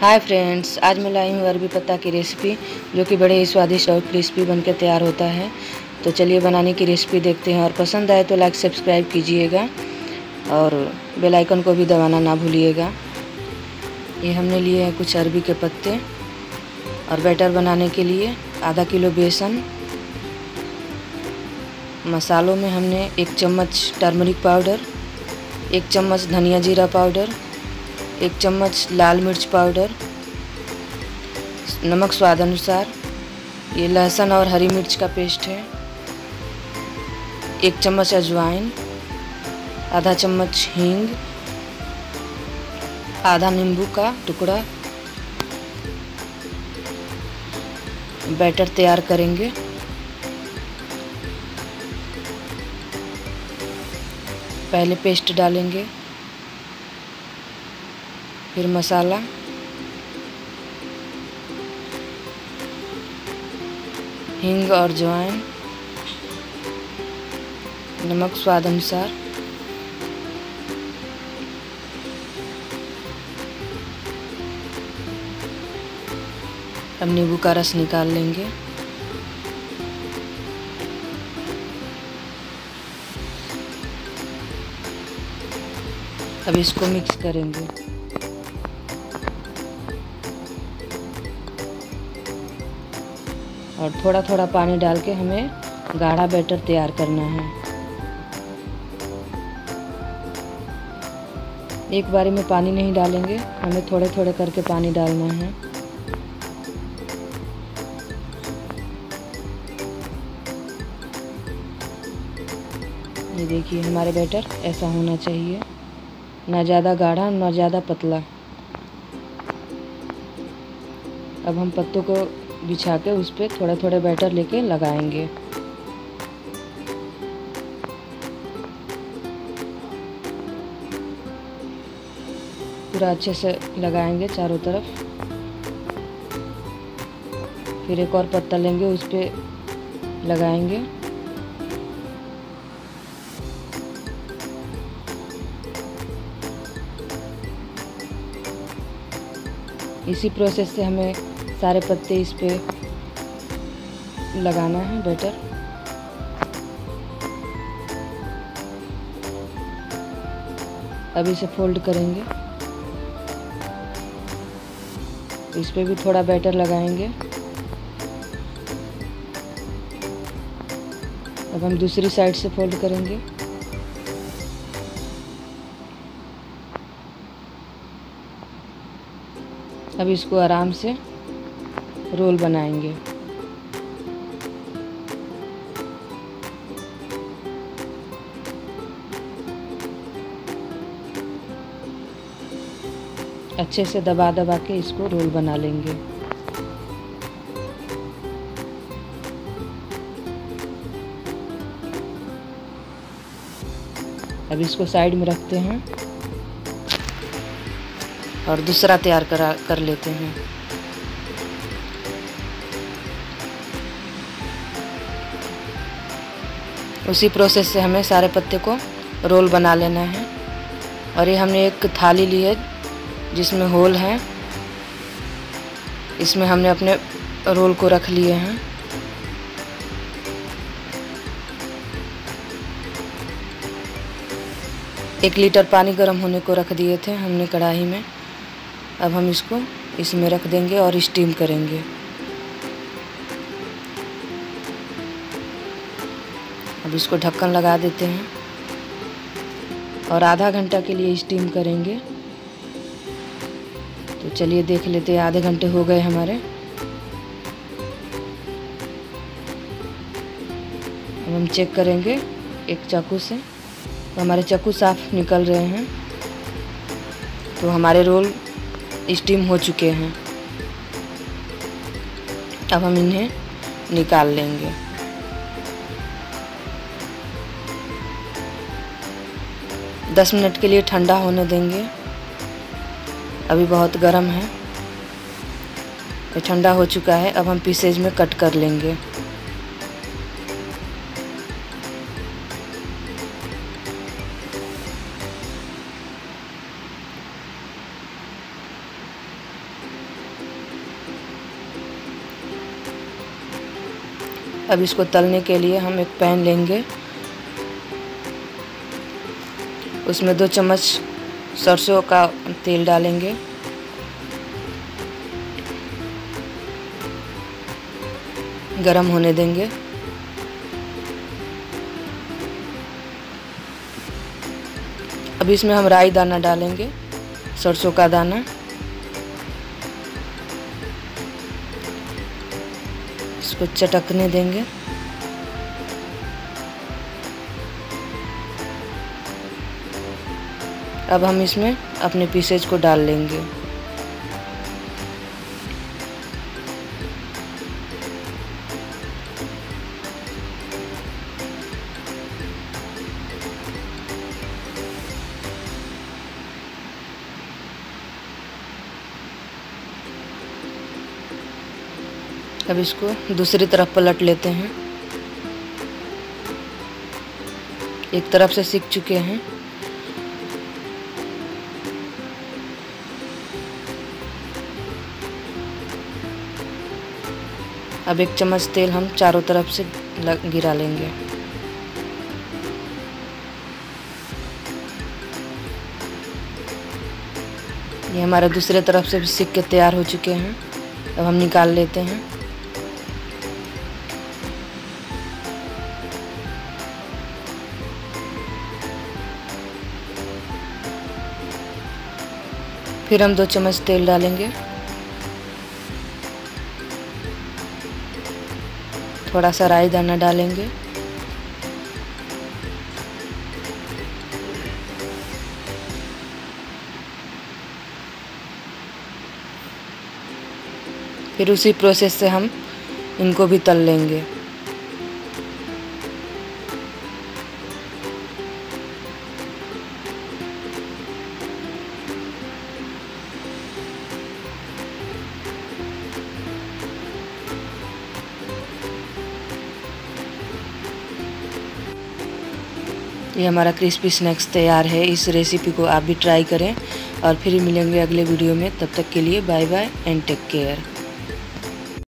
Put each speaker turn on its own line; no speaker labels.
Hi friends आज मैं लाई हूँ अरबी पत्ता की रेसिपी जो कि बड़े ही स्वादिष्ट और क्रिस्पी बनकर तैयार होता है। तो चलिए बनाने की रेसिपी देखते हैं, और पसंद आए तो लाइक सब्सक्राइब कीजिएगा, और बेल आइकन को भी दबाना ना भूलिएगा। ये हमने लिए हैं कुछ अरबी के पत्ते, और बैटर बनाने के लिए आधा किलो बेसन। मसालों में हमने एक चम्मच टर्मरिक पाउडर एक चम्मच धनिया जीरा पाउडर एक चम्मच लाल मिर्च पाउडर, नमक स्वाद अनुसार। ये लहसुन और हरी मिर्च का पेस्ट है। एक चम्मच अजवाइन, आधा चम्मच हींग, आधा नींबू का टुकड़ा। बैटर तैयार करेंगे। पहले पेस्ट डालेंगे। फिर मसाला। हींग और जवाइन। नमक स्वाद अनुसार। अब नींबू का रस निकाल लेंगे। अब इसको मिक्स करेंगे। और थोड़ा थोड़ा पानी डाल के हमें गाढ़ा बैटर तैयार करना है। एक बारी में पानी नहीं डालेंगे, हमें थोड़े थोड़े करके पानी डालना है। ये देखिए, हमारे बैटर ऐसा होना चाहिए। ना ज़्यादा गाढ़ा, ना ज़्यादा पतला। अब हम पत्तों को बिछा के उस पर थोड़ा थोड़ा बैटर लेके लगाएँगे। पूरा अच्छे से लगाएँगे चारों तरफ़। फिर एक और पत्ता लेंगे, उस पर लगाएँगे। इसी प्रोसेस से हमें सारे पत्ते इस पर लगाना है बैटर अब इसे फोल्ड करेंगे। इस पर भी थोड़ा बैटर लगाएँगे। अब हम दूसरी साइड से फोल्ड करेंगे। अब इसको आराम से रोल बनाएँगे। अच्छे से दबा दबा के इसको रोल बना लेंगे। अब इसको साइड में रखते हैं और दूसरा तैयार करा, कर लेते हैं। उसी प्रोसेस से हमें सारे पत्ते को रोल बना लेना है। और ये हमने एक थाली ली है, जिसमें होल है। इसमें हमने अपने रोल को रख लिए हैं। एक लीटर पानी गर्म होने को रख दिए थे हमने कढ़ाई में। अब हम इसको इसमें रख देंगे और स्टीम करेंगे। अब इसको ढक्कन लगा देते हैं। और आधा घंटा के लिए स्टीम करेंगे। तो चलिए देख लेते हैं, आधे घंटे हो गए हमारे। अब हम चेक करेंगे एक चाकू से। तो हमारे चाकू साफ़ निकल रहे हैं। तो हमारे रोल स्टीम हो चुके हैं। अब हम इन्हें निकाल लेंगे। 10 मिनट के लिए ठंडा होने देंगे। अभी बहुत गर्म है। तो ठंडा हो चुका है, अब हम पीसेज में कट कर लेंगे। अब इसको तलने के लिए हम एक पैन लेंगे। उसमें दो चम्मच सरसों का तेल डालेंगे। गरम होने देंगे। अब इसमें हम राई दाना डालेंगे, सरसों का दाना। इसको चटकने देंगे। अब हम इसमें अपने पीसेज को डाल लेंगे। अब इसको दूसरी तरफ़ पलट लेते हैं। एक तरफ़ से सीख चुके हैं। अब एक चम्मच तेल हम चारों तरफ़ से गिरा लेंगे। ये हमारा दूसरे तरफ़ से भी सीख के तैयार हो चुके हैं। अब हम निकाल लेते हैं। फिर हम दो चम्मच तेल डालेंगे। थोड़ा सा राई दाना डालेंगे। फिर उसी प्रोसेस से हम इनको भी तल लेंगे। ये हमारा क्रिस्पी स्नैक्स तैयार है। इस रेसिपी को आप भी ट्राई करें और फिर मिलेंगे अगले वीडियो में। तब तक के लिए bye bye and take care